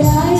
esperar.